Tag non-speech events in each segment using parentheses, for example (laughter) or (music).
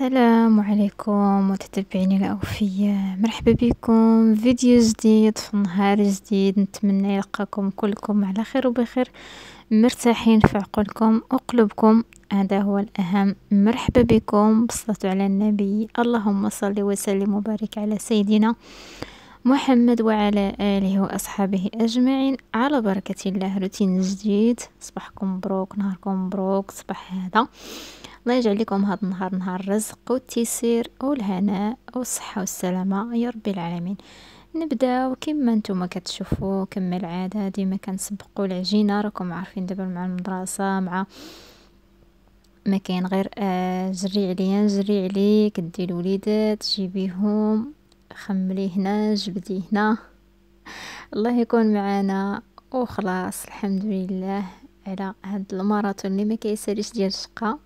السلام عليكم متتبعيني الأوفياء مرحبا بكم. فيديو جديد في نهار جديد. نتمنى يلقاكم كلكم على خير وبخير. مرتاحين في عقولكم وقلوبكم. هذا هو الأهم. مرحبا بكم. بصلاة على النبي. اللهم صل وسلم وبارك على سيدنا محمد وعلى آله وأصحابه أجمعين. على بركة الله روتين جديد. صباحكم مبروك نهاركم مبروك صباح هذا. الله يجعل لكم هذا النهار نهار الرزق والتيسير والهناء والصحة والسلامة يا رب العالمين. نبداو كما نتوما كتشوفوا كما العادة ديما كنسبقوا العجينة. راكم عارفين دابا مع المدرسة مع ما كاين غير آه جري عليا نجري عليك دي الوليدات جيبيهم خملي هنا جبدي هنا. الله يكون معنا وخلاص الحمد لله على هاد الماراثون اللي ما كيساليش ديال الشقة.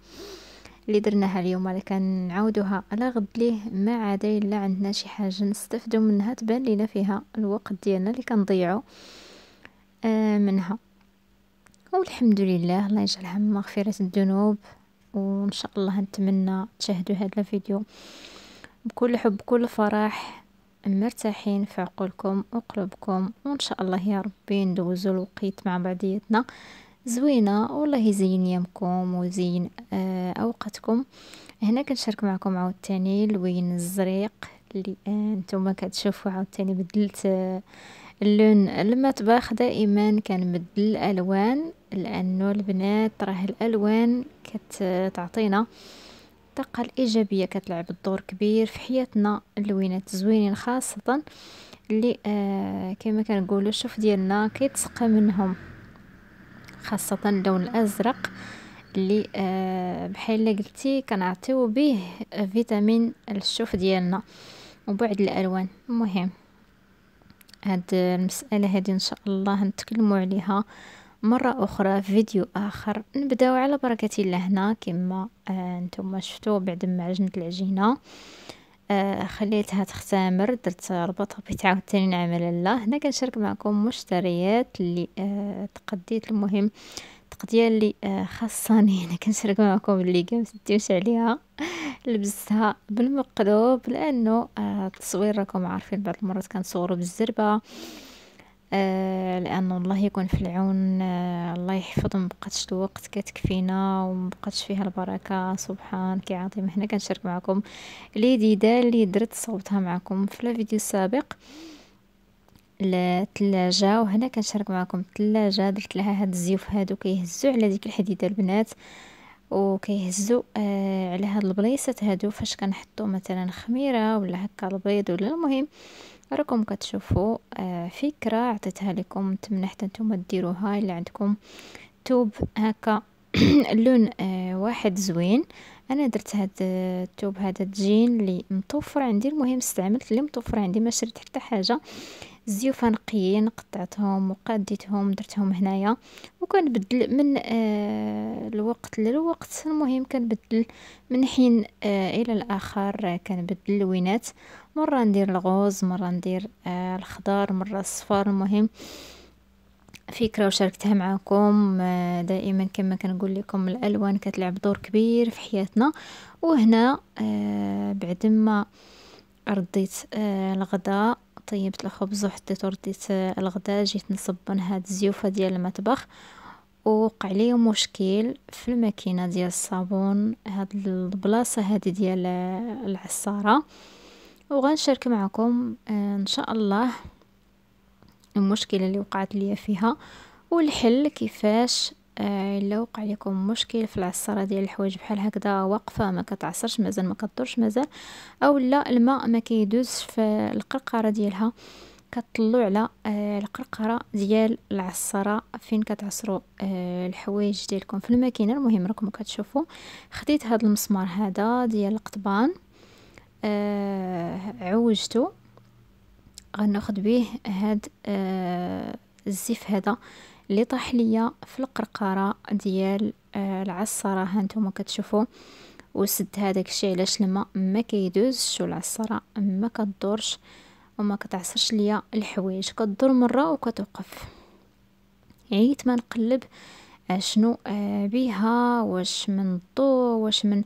اللي درناها اليوم راه كنعاودوها على غد ليه ما عاد الا عندنا شي حاجة نستفدوا منها تبان لينا فيها الوقت ديالنا اللي كنضيعوا آه منها. والحمد لله الله يجعلها من مغفرة الذنوب وإن شاء الله نتمنى تشاهدوا هذا الفيديو بكل حب بكل فرح مرتاحين في عقولكم وقلوبكم وإن شاء الله يا ربي ندوزو الوقت مع بعضياتنا زوينة والله يزين يومكم ويزين آه أوقاتكم. هنا كنشارك معكم عاوتاني اللوين الزريق اللي آه نتوما كتشوفوا عاوتاني بدلت آه اللون المطبخ دائما كنبدل الألوان لأنه البنات راه الألوان كتعطينا الطاقه الإيجابية كتلعب الدور كبير في حياتنا اللوينات زوينين خاصة اللي آه كما كنقولوا الشوف ديالنا كيتسقى منهم خاصة اللون الأزرق. اللي آه بحال قلتي كنعطيو به فيتامين الشوف ديالنا وبعد الألوان. المهم هاد المسألة هذه إن شاء الله نتكلموا عليها مرة أخرى في فيديو آخر. نبداو على بركة الله هنا كما آه نتوما شفتوا بعد ما عجنت العجينة. آه خليتها تختمر درت ربطها بيت عاوتاني نعمل الله. هنا كنشارك معكم مشتريات اللي تقديت المهم اللي آه خاصاني. (laughs) أنا كنشارك معكم اللي متديوش عليها. (laughs) لبستها بالمقلوب لأنه آه التصوير راكم عارفين بعض المرات كنصورو بالزربة. آه لأنه الله يكون في العون آه الله يحفظ. مبقاتش الوقت كتكفينا ومبقاتش فيها البركة. سبحانك يا عظيم هنا كنشارك معكم. الجديده اللي درت صوبتها معكم في الفيديو السابق. الثلاجة وهنا كنشارك معكم الثلاجة. درت لها هاد الزيوف هادو كيهزوا على ديك الحديدة البنات وكيهزوا آه على هاد البلايصات هادو. فاش كنحطو مثلا خميرة ولا هكا البيض ولا المهم راكم كتشوفوا آه فكرة عطيتها لكم. نتمنى حتى نتوما ديروها إلا عندكم توب. هكا (clears throat) اللون آه واحد زوين. أنا درت هاد التوب هذا الجين اللي مطوفر عندي. المهم استعملت اللي مطوفر عندي ما شريت حتى حاجة. الزيوفه نقيين قطعتهم وقاديتهم درتهم هنايا. وكنبدل من آه الوقت للوقت. المهم كنبدل من حين آه إلى الآخر كنبدل اللوينات مرة ندير الغوز مرة ندير آه الخضار مرة الصفار. المهم فكرة وشاركتها معكم آه دائما كما كنقول لكم الألوان كتلعب دور كبير في حياتنا. وهنا آه بعد ما رديت آه الغداء طيبت الخبز وحطيت رديت الغداء جيت نصبن هاد الزيوفه ديال المطبخ. ووقع لي مشكل في الماكينة ديال الصابون هاد البلاصة هادي ديال العصارة. وغنشارك معكم إن شاء الله المشكلة اللي وقعت لي فيها. والحل كيفاش آه الا وقع لكم مشكل في العصارة ديال الحوايج بحال هكذا واقفه ما كتعصرش مازال ما كدورش مازال. أو لا الماء ما كيدوزش في القرقرة ديالها. كتطلعوا على آه القرقرة ديال العصارة. فين كتعصروا آه الحوايج ديالكم؟ في الماكينة. المهم راكم كتشوفوا خديت هذا المسمار هذا ديال القضبان. آه عوجته غناخد به هاد آه الزيف هذا. اللي طاح ليا في القرقرة ديال آه العصارة. هانتوما كتشوفوا وسد هذاك الشيء علاش الماء ما كيدوزش والعصاره ما كدورش وما كتعصرش ليا الحوايج. كدور مرة وكتوقف. عييت ما نقلب شنو آه بها واش من الضو واش من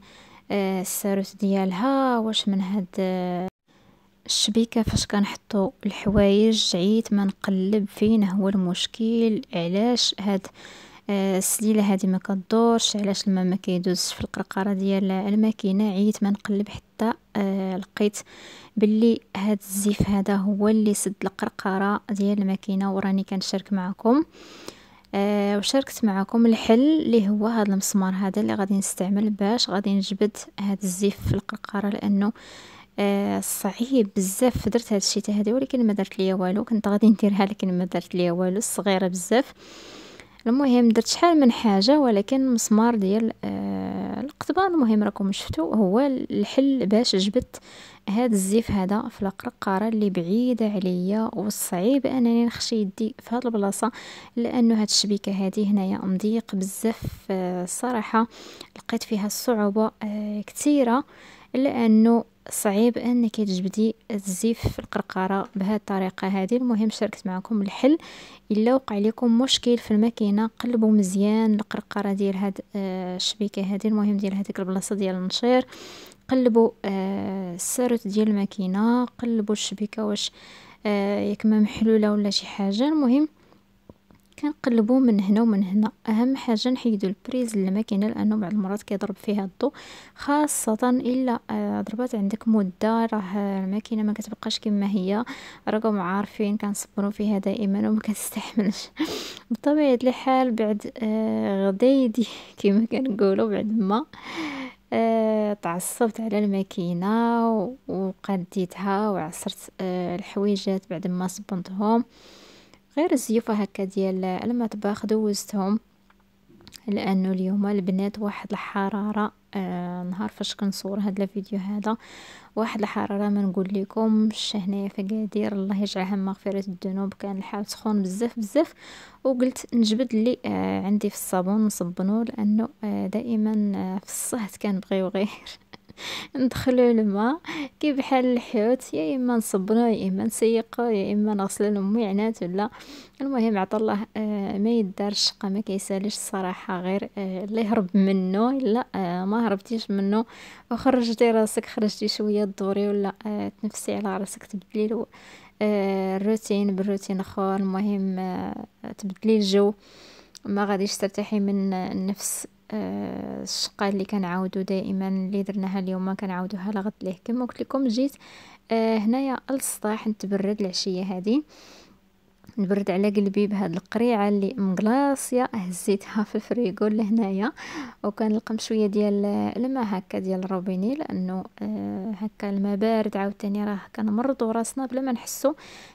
آه الساروت ديالها واش من هاد آه الشبيكة فاش كنحطو الحوايج عييت ما نقلب فين هو المشكل علاش هاد آه السليلة هادي ما كدورش علاش الماء ما كيدوزش في القرقرة ديال الماكينة عييت ما نقلب حتى آه لقيت باللي هاد الزيف هذا هو اللي سد القرقرة ديال الماكينة وراني كنشارك معكم آه وشاركت معكم الحل اللي هو هذا المسمار هذا اللي غادي نستعمل باش غادي نجبد هذا الزيف في القرقرة لأنه آه صعيب بزاف. درت هاد الشيء هذا ولكن ما درت ليا والو. كنت غادي نديرها لكن ما درت ليا والو. صغيرة بزاف. المهم درت شحال من حاجة ولكن المسمار ديال آه القضبان المهم راكم شفتوا هو الحل باش جبت هاد الزيف هذا في القرقاره اللي بعيدة عليا. والصعيب أنني نخشي يدي في هاد البلاصة لأنه هاد الشبيكة هذه هنايا مضيق بزاف. الصراحه لقيت فيها الصعوبه آه كثيره لأنه صعيب انك تجبدي الزيف في القرقرة بهذه الطريقة. هذه المهم شاركت معكم الحل. إلا وقع لكم مشكل في الماكينة قلبوا مزيان القرقرة ديال هاد آه الشبيكة هذه المهم ديال هذيك البلاصة ديال النشير قلبوا آه الساروت ديال الماكينة قلبوا الشبيكة واش آه ياك ما محلوله ولا شي حاجة. المهم كنقلبو من هنا ومن هنا. أهم حاجة نحيدو البريز للماكينه لأنه بعض المرات كيضرب فيها الضو خاصة إلا آه ضربات عندك مدة راه الماكينه ما كتبقاش كما هي. راكم عارفين كنصبروا فيها دائما وما (laughs) كتستحملش. بطبيعة الحال بعد آه غديدي (laughs) كما كنقولوا بعد ما آه تعصبت على الماكينة وقديتها وعصرت الحويجات بعد ما صبنتهم. غير الزيوفة هكا ديال المطبخ دوزتهم لأنه اليوم البنات واحد الحرارة آه نهار فاش كنصور هذا الفيديو هذا واحد الحرارة ما نقول لكمش هنايا في قادير الله يجعلها مغفرة الذنوب كان الحال سخون بزاف بزاف. وقلت نجبد اللي آه عندي في الصابون نصبنو لأنه آه دائما آه في الصهد كنبغيو غير. (laughs) ندخلو الماء كي بحال الحوت يا إما نصبنو يا إما نسيقو يا إما نغسلو المعينات ولا المهم عطا الله آه ما يدار الشقة ما كيسالش الصراحة غير آه اللي يهرب منه إلا آه ما هربتيش منه وخرجتي راسك خرجتي شوية دوري ولا آه تنفسي على راسك تبدلي له الروتين بالروتين أخر. المهم تبدلي الجو. ما غاديش ترتاحي من النفس. آه الشقة اللي كنعاودو دائما اللي درناها اليوم كنعاودوها لغد ليه كما قلت لكم جيت آه هنايا السطاح نتبرد العشية هذه. نبرد على قلبي بهاد القريعة اللي مقلاصيه هزيتها في الفريغو لهنايا. وكنلقم شوية ديال الماء هكا ديال الروبيني لأنه آه هكا الماء بارد عاوتاني راه كنمرضوا راسنا بلا ما نحسو.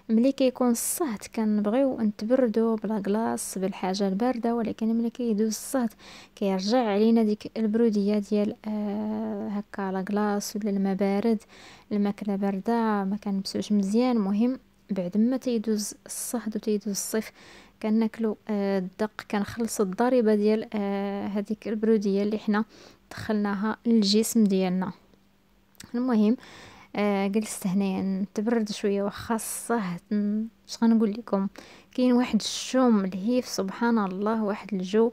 ملي كيكون الصهد كنبغيو نتبردو بلا glace بالحاجة الباردة ولكن ملي كيدوز الصهد كيرجع علينا ديك البرودية ديال آه هكا لا glace ولا الماء بارد. الماكلة باردة ما كنبسوش مزيان. مهم بعد ما تيدوز الصهد وتيدوز الصيف كناكلو آه الدق كنخلصوا الضريبة ديال آه هذيك البرودية اللي حنا دخلناها للجسم ديالنا. المهم آه جلست هنايا نتبرد شوية واخا الصهد اش غنقول لكم؟ كاين واحد الشوم الهيف سبحان الله واحد الجو.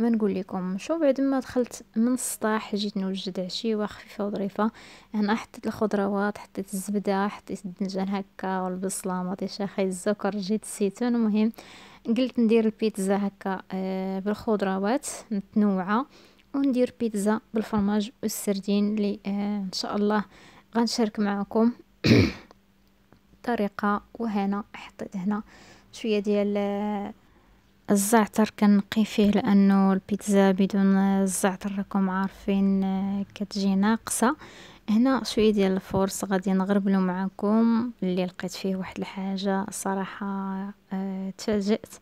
ما نقول لكم شو بعد ما دخلت من السطاح جيت نوجد عشيوه خفيفه وظريفة. هنا حطيت الخضروات حطيت الزبدة حطيت الدنجان هكا والبصلة مطيشه خي الزكر جيت الزيتون المهم قلت ندير البيتزا هكا آه بالخضروات متنوعة وندير بيتزا بالفرماج والسردين اللي آه إن شاء الله غنشارك معكم. (coughs) طريقة وهنا حطيت هنا شوية ديال آه الزعتر كنقي فيه لأنه البيتزا بدون الزعتر راكم عارفين كتجي ناقصة. هنا شوية ديال الفورس غادي نغربلو معكم اللي لقيت فيه واحد الحاجة صراحة آه تفاجئت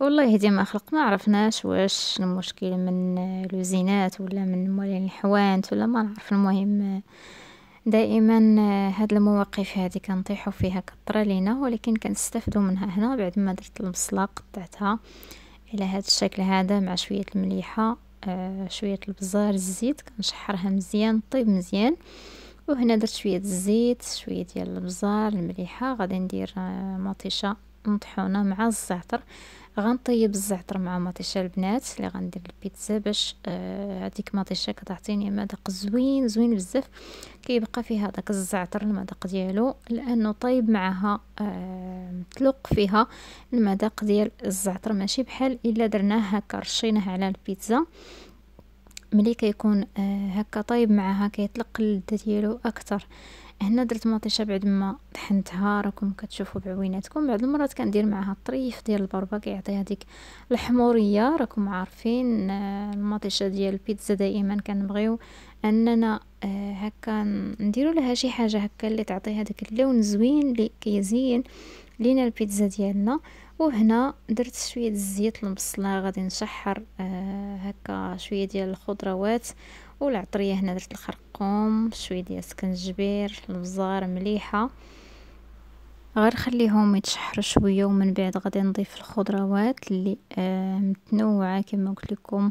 والله يهدي ما خلق ما عرفناش واش المشكل من لوزينات ولا من مولين الحوانت ولا ما نعرف. المهم دائما هاد المواقف هذه كنطيحوا فيها كطرى لينا ولكن كنستافدوا منها هنا بعد ما درت البصله قطعتها على هذا الشكل هذا مع شوية المليحة آه شوية البزار الزيت كنشحرها مزيان طيب مزيان. وهنا درت شوية الزيت شوية ديال البزار المليحة غادي ندير آه مطيشة مطحونة مع الزعتر. غنطيب الزعتر مع مطيشة البنات اللي غندير البيتزا باش آه هذيك مطيشة كتعطيني مذاق زوين زوين بزاف. كيبقى فيها داك الزعتر المذاق ديالو لأنه طيب معها آه فيها المذاق ديال الزعتر. ماشي بحال إلا درناه هكا رشيناه على البيتزا ملي كيكون آه هكا طايب معاها كيطلق اللذة ديالو أكثر هنا درت مطيشة بعد ما طحنتها راكم كتشوفوا بعويناتكم. بعض المرات كندير معاها الطريف ديال البربه كيعطي هذيك الحمورية. راكم عارفين آه المطيشة ديال البيتزا دائما كنبغيو أننا آه هكا نديروا لها شي حاجة هكا اللي تعطي هذاك اللون زوين اللي كيزين لينا البيتزا ديالنا. وهنا درت شوية الزيت المبصلة غادي نشحر آه هكا شوية ديال الخضروات. والعطرية هنا درت الخرقوم شوية ديال السكنجبير البزار مليحة. غير خليهم يتشحروا شوية ومن بعد غادي نضيف الخضروات اللي آه متنوعة كما قلت لكم.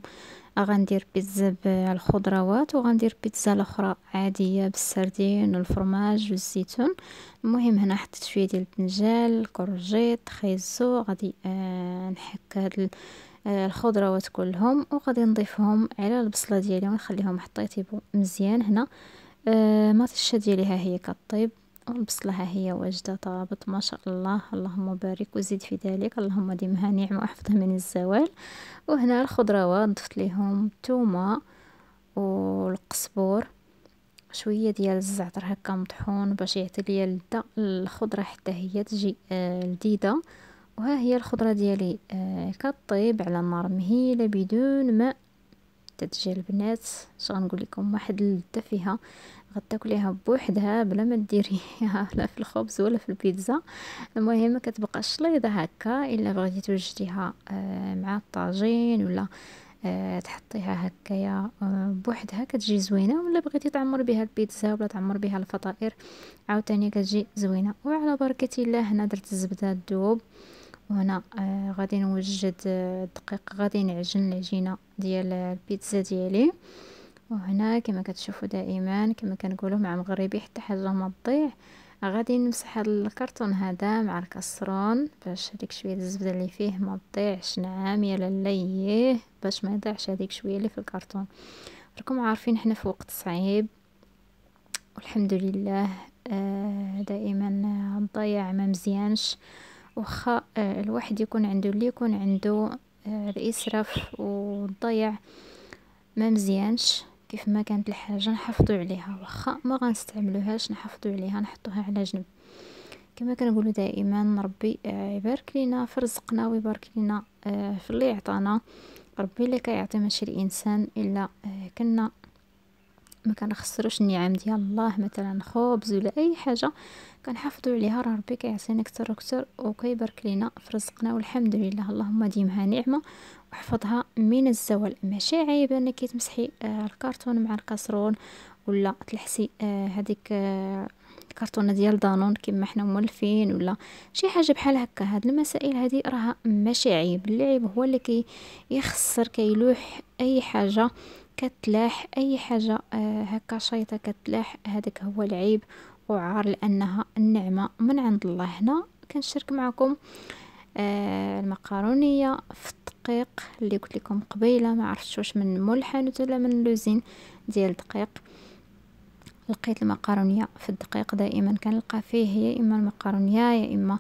غندير بيتزا بالخضروات وغندير بيتزا الأخرى عادية بالسردين والفرماج والزيتون. المهم هنا حطيت شوية ديال البنجال الكورجيت خيزو غادي آه نحك هاد الخضروات كلهم وغادي نضيفهم على البصلة ديالي ونخليهم حتى يطيبوا مزيان هنا. آه ماطيشه ديالي ها هي كطيب البصلة ها هي واجدة طابت ما شاء الله. اللهم بارك وزيد في ذلك. اللهم ديمها نعم وأحفظها من الزوال. وهنا الخضروات ضفت ليهم الثومة والقزبور شوية ديال الزعتر هكا مطحون باش يعطي ليا اللذه الخضرة حتى هي تجي آه لذيذة. وها هي الخضرة ديالي. آه كطيب على نار مهيلة بدون ماء. تتجي البنات اش غنقول لكم واحد اللذة فيها. غتاكليها بوحدها بلا ما ديريها (laughs) لا في الخبز ولا في البيتزا. المهم كتبقى شليضة هكا إلا بغيتي توجديها آه مع الطاجين ولا آه تحطيها هكايا آه بوحدها. كتجي زوينة. ولا بغيتي تعمر بها البيتزا ولا تعمر بها الفطائر عاوتاني كتجي زوينة. وعلى بركة الله هنا درت الزبده الذوب وهنا آه غادي نوجد الدقيق غادي نعجن العجينة ديال البيتزا ديالي. وهنا كما كتشوفوا دائما كما كنقولوا مع مغربي حتى حاجة ما تضيع. غادي نمسح هذا الكرتون هذا مع الكسرون باش هذيك شوية الزبدة اللي فيه ما تضيعش. نعم يا لليه باش ما يضيعش هذيك شوية اللي في الكرتون. راكم عارفين حنا في وقت صعيب. والحمد لله آه دائما الضياع ما مزيانش. واخا آه الواحد يكون عنده اللي يكون عنده آه الاسراف والضياع ما مزيانش كيف ما كانت الحاجة نحافظوا عليها. واخا ما غنستعملوهاش نحافظوا عليها نحطوها على جنب. كما كنقولوا دائما ربي يبارك لينا في رزقنا ويبارك لينا آه، في اللي عطانا ربي اللي كيعطي ماشي الإنسان إلا آه، كنا ما كنخسروش النعم ديال الله مثلا خبز ولا أي حاجة كنحافظوا عليها. راه ربي كيعطينا أكثر وأكثر وكيبارك لينا في رزقنا والحمد لله. اللهم ديمها نعمة وحفظها من الزوال. ماشي عيب أنك تمسحي آه الكرتون مع الكاسرون ولا تلحسي آه هذيك آه الكرتونه ديال دانون كما حنا مولفين ولا شي حاجة بحال هكا. هاد المسائل هذه راها ماشي عيب. العيب هو اللي كي يخسر كيلوح أي حاجة. كتلاح أي حاجة آه هكا شيطة كتلاح هذاك هو العيب. وعار لأنها النعمة من عند الله. هنا كنشارك معكم آه المقارونيه في الدقيق اللي قلت لكم قبيلة ما عرفتش واش من مول الحانوت ولا من لوزين ديال الدقيق. لقيت المقارونيه في الدقيق دائما كنلقى فيه يا إما المقارونيه يا إما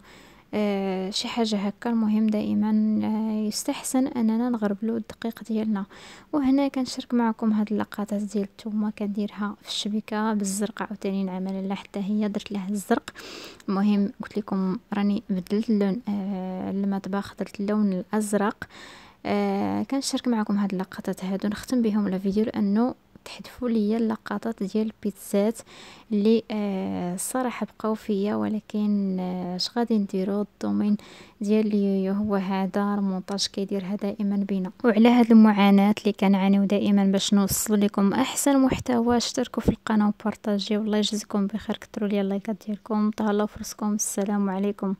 شي حاجة هكا المهم دائما آه يستحسن أننا نغربلو الدقيق ديالنا. وهنا كنشارك معكم هاد اللقطات ديال الثومه كنديرها في الشبكة بالزرق عاوتاني نعمل لها حتى هي درت لها الزرق. المهم قلت لكم راني بدلت اللون آه المطبخ درت اللون الأزرق. آه كنشارك معكم هاد اللقطات هادو نختم بهم الفيديو لأنه تحذفوا لي اللقطات ديال البيتزات اللي آه الصراحه بقاو فيا ولكن آه، اش آه غادي نديرو؟ ال domaine ديالي هو هذا المونتاج كيديرها دائما بينا. وعلى هاد المعاناة اللي كنعانيو دائما باش نوصل لكم أحسن محتوى اشتركوا في القناة وبارطاجيو. الله يجزيكم بخير كثروا لي اللايكات ديالكم تهلاو فراسكم السلام عليكم.